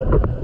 you